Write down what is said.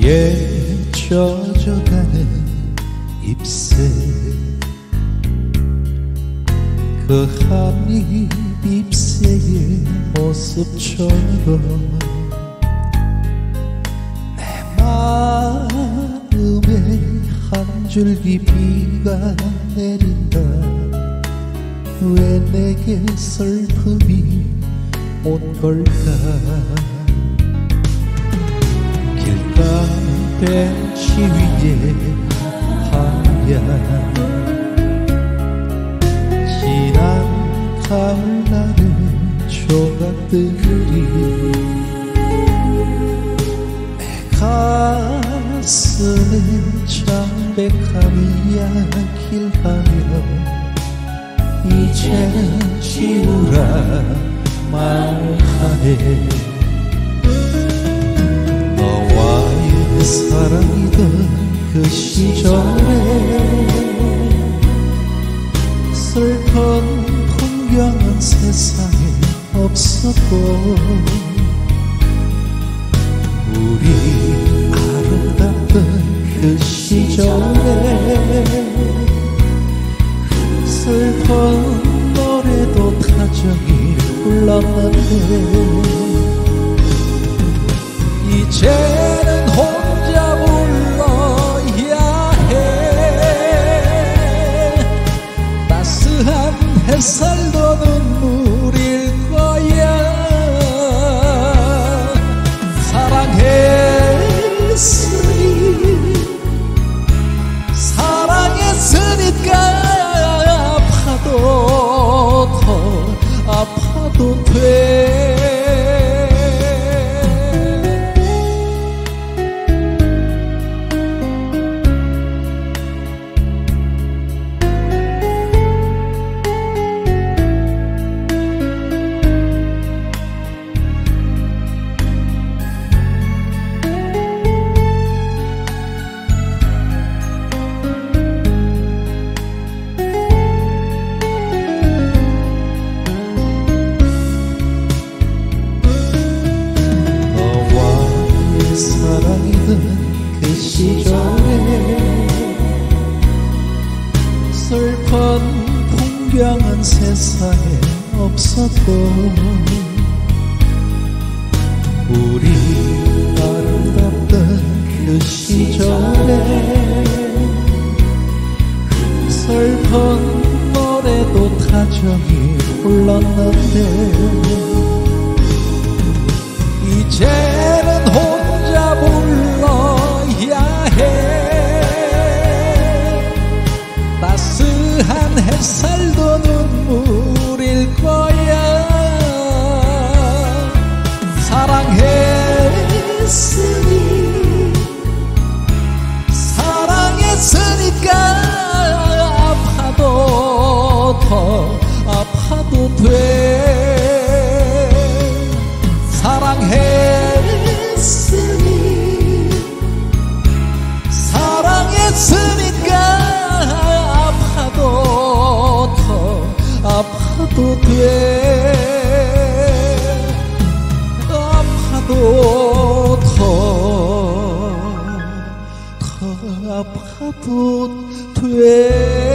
붉게 젖어가는 잎새. 그 한입 잎새의 모습처럼 내 마음에 한 줄기 비가 내린다. 왜 내게 슬픔이 온 걸까 길가 벤치 위에 하얀 지난 가을날의 조각들이 내 가슴에 창백한 이야기하며 이제는 지우라 말하네 사랑이던 그 시절에 슬픈 풍경은 세상에 없었고 우리 아름답던 그 시절에 슬픈 노래도 타정이 불렀는데 이제 풍경은 세상에 없었고 우리 아름답던 그 시절에 슬픈 노래도 타정이 불렀는데 이제 더 아파도 돼. 사랑했으니 사랑했으니까 아파도 더 아파도 돼. 아파도 더, 더 아파도 돼